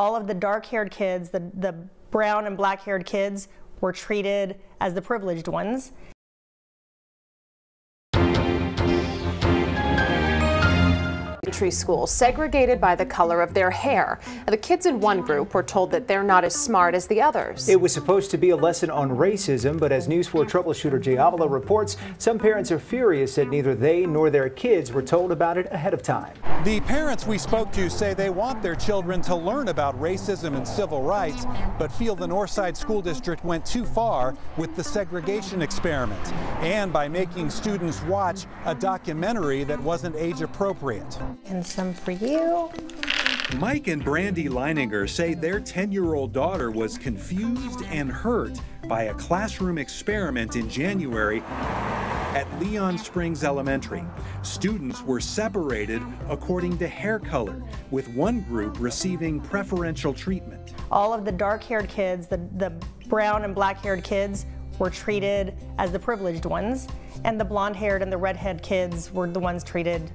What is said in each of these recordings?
All of the dark-haired kids, the, the brown and black-haired kids, were treated as the privileged ones. Elementary school, segregated by the color of their hair. The kids in one group were told that they're not as smart as the others. It was supposed to be a lesson on racism, but as News 4 troubleshooter Jaie Avila reports, some parents are furious that neither they nor their kids were told about it ahead of time. The parents we spoke to say they want their children to learn about racism and civil rights, but feel the Northside School District went too far with the segregation experiment and by making students watch a documentary that wasn't age appropriate and some for you. Mike and Brandy Leininger say their 10 year old daughter was confused and hurt by a classroom experiment in January at Leon Springs Elementary. Students were separated according to hair color, with one group receiving preferential treatment. All of the dark haired kids, the, the brown and black haired kids, were treated as the privileged ones, and the blonde haired and the red haired kids were the ones treated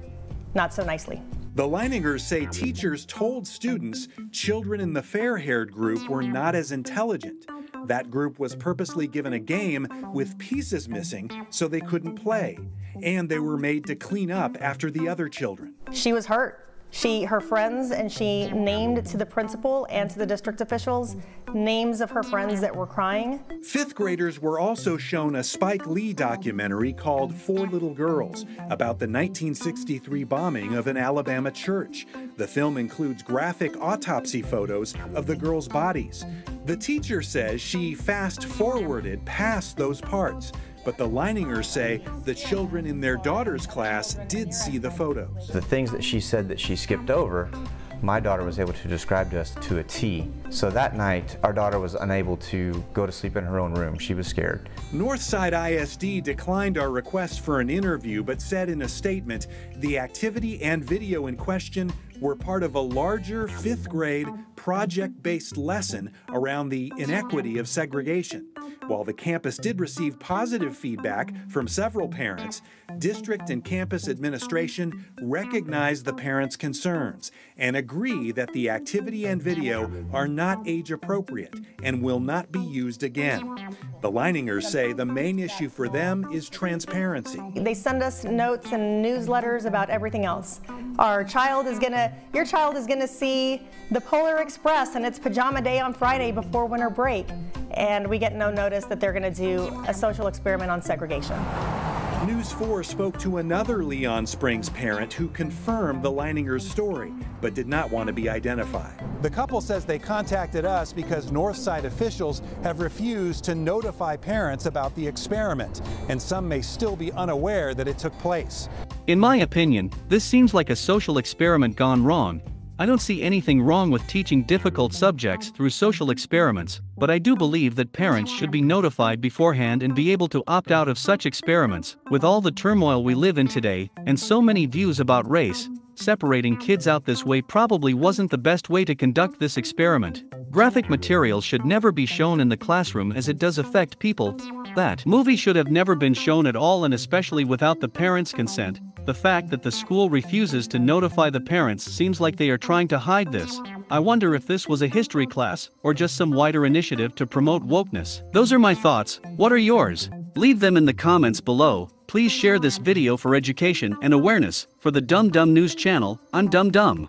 not so nicely. The Leiningers say teachers told students children in the fair haired group were not as intelligent. That group was purposely given a game with pieces missing so they couldn't play, and they were made to clean up after the other children. She was hurt. She, her friends, and she named to the principal and to the district officials names of her friends that were crying. Fifth graders were also shown a Spike Lee documentary called Four Little Girls about the 1963 bombing of an Alabama church. The film includes graphic autopsy photos of the girls' bodies. The teacher says she fast forwarded past those parts but the Leiningers say the children in their daughter's class did see the photos. The things that she said that she skipped over, my daughter was able to describe to us to a T. So that night, our daughter was unable to go to sleep in her own room. She was scared. Northside ISD declined our request for an interview, but said in a statement the activity and video in question were part of a larger fifth grade project based lesson around the inequity of segregation. While the campus did receive positive feedback from several parents, district and campus administration recognize the parents' concerns and agree that the activity and video are not age appropriate and will not be used again. The Leiningers say the main issue for them is transparency. They send us notes and newsletters about everything else. Our child is gonna, your child is gonna see the Polar Express and its pajama day on Friday before winter break. And we get no notice that they're gonna do a social experiment on segregation. News 4 spoke to another Leon Springs parent who confirmed the Leiningers' story, but did not want to be identified. The couple says they contacted us because Northside officials have refused to notify parents about the experiment, and some may still be unaware that it took place. In my opinion, this seems like a social experiment gone wrong, I don't see anything wrong with teaching difficult subjects through social experiments, but I do believe that parents should be notified beforehand and be able to opt out of such experiments. With all the turmoil we live in today, and so many views about race, separating kids out this way probably wasn't the best way to conduct this experiment. Graphic material should never be shown in the classroom as it does affect people. That movie should have never been shown at all and especially without the parents' consent. The fact that the school refuses to notify the parents seems like they are trying to hide this. I wonder if this was a history class or just some wider initiative to promote wokeness. Those are my thoughts. What are yours? Leave them in the comments below. Please share this video for education and awareness. For the Dum Dum News channel, I'm Dum Dum.